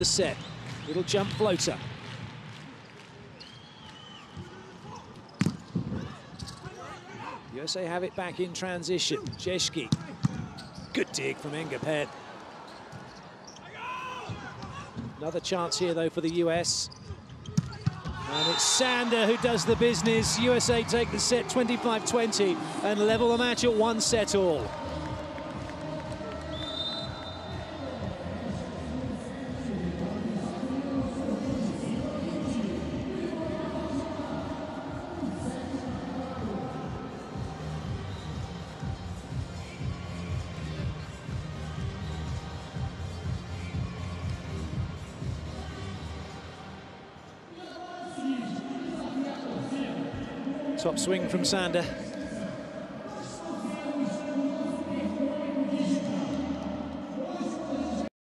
the set. Little jump floater. USA have it back in transition. Jaeschke. Good dig from N'Gapeth. Another chance here, though, for the US. And it's Sander who does the business. USA take the set 25-20 and level the match at one set all. Top swing from Sander.